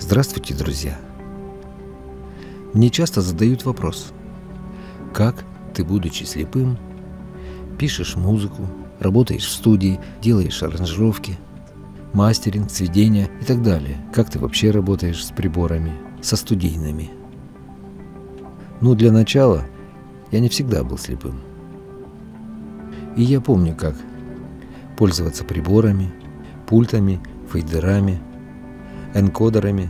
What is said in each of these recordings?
Здравствуйте, друзья! Мне часто задают вопрос, как ты, будучи слепым, пишешь музыку, работаешь в студии, делаешь аранжировки, мастеринг, сведения и так далее. Как ты вообще работаешь с приборами, со студийными? Ну, для начала я не всегда был слепым. И я помню, как пользоваться приборами, пультами, фейдерами, энкодерами,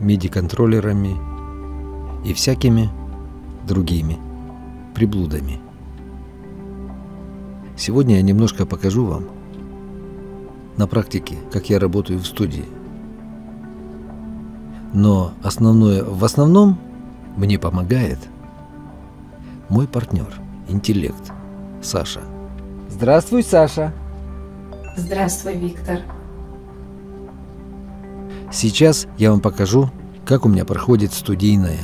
MIDI-контроллерами и всякими другими приблудами. Сегодня я немножко покажу вам на практике, как я работаю в студии. Но основное, в основном мне помогает мой партнер, интеллект, Саша. Здравствуй, Саша. Здравствуй, Виктор. Сейчас я вам покажу, как у меня проходит студийная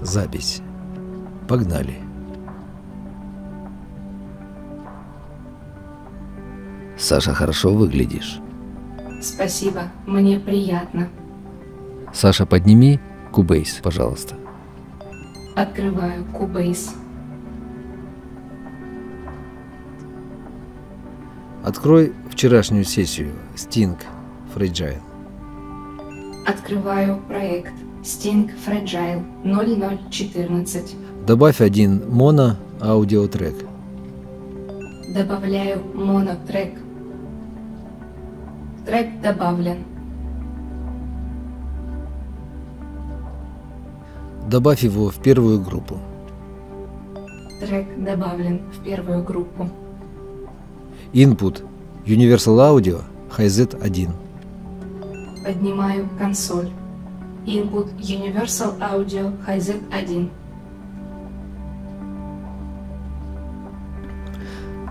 запись. Погнали. Саша, хорошо выглядишь. Спасибо, мне приятно. Саша, подними Кубейс, пожалуйста. Открываю Cubase. Открой вчерашнюю сессию Sting Fragile. Открываю проект Sting Fragile 0014. Добавь один моно аудиотрек. Добавляю монотрек. Трек добавлен. Добавь его в первую группу. Трек добавлен в первую группу. Input Universal Audio HZ 1. Поднимаю консоль. Input Universal Audio HZ1.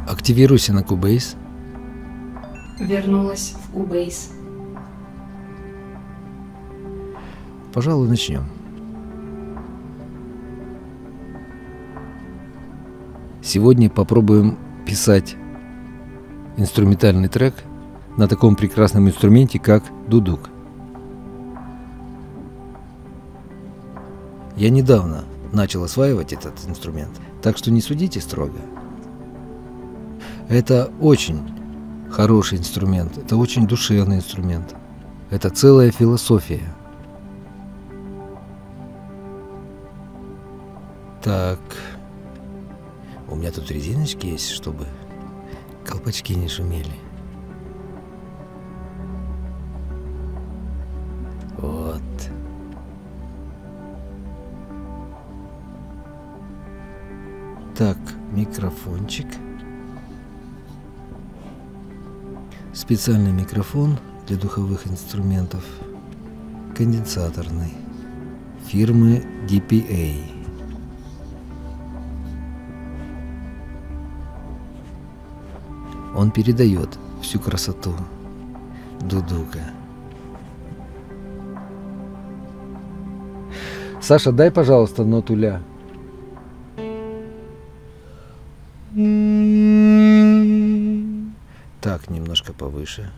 Активируйся на Cubase. Вернулась в Cubase. Пожалуй, начнем. Сегодня попробуем писать инструментальный трек на таком прекрасном инструменте, как дудук. Я недавно начал осваивать этот инструмент, так что не судите строго. Это очень хороший инструмент, это очень душевный инструмент, это целая философия. Так, у меня тут резиночки есть, чтобы колпачки не шумели. Микрофончик. Специальный микрофон для духовых инструментов. Конденсаторный. Фирмы DPA. Он передает всю красоту дудука. Саша, дай, пожалуйста, ноту ля. Так, немножко повыше.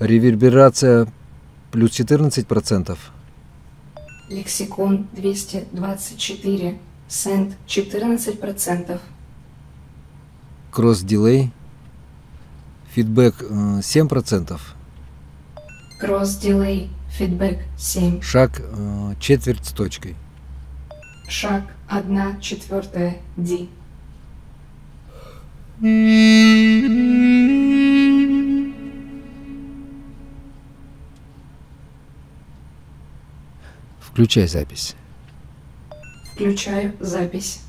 Реверберация плюс 14 процентов. Лексикон 224. Сент 14 процентов. Кросс-дилей. Фидбэк э, 7 процентов. Кросс-дилей. Фидбэк 7. Шаг э, четверть с точкой. Шаг 1 четвертая D. Включай запись. Включаю запись.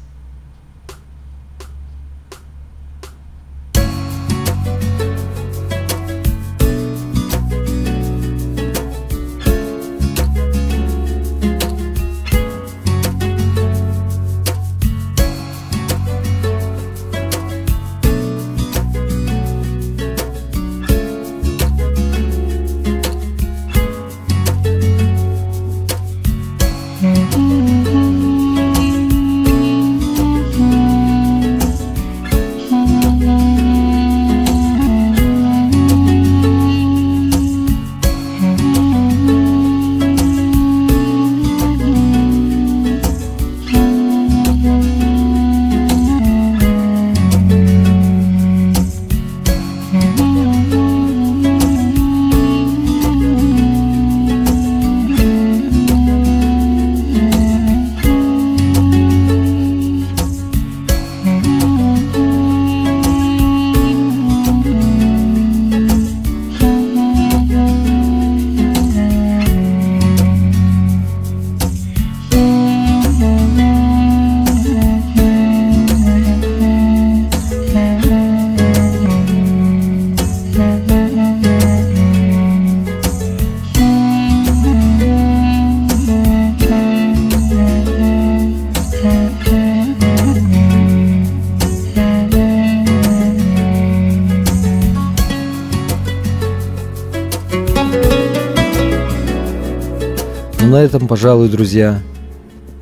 На этом, пожалуй, друзья,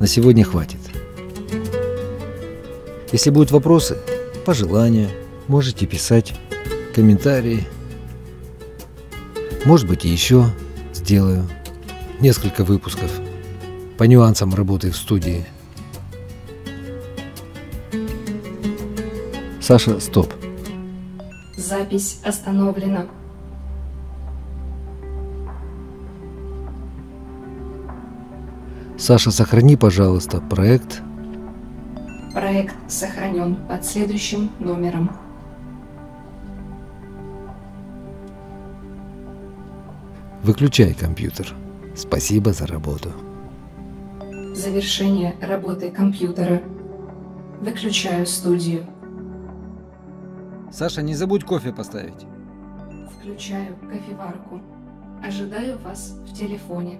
на сегодня хватит. Если будут вопросы, пожелания, можете писать комментарии. Может быть, и еще сделаю несколько выпусков по нюансам работы в студии. Саша, стоп. Запись остановлена. Саша, сохрани, пожалуйста, проект. Проект сохранен под следующим номером. Выключай компьютер. Спасибо за работу. Завершение работы компьютера. Выключаю студию. Саша, не забудь кофе поставить. Включаю кофеварку. Ожидаю вас в телефоне.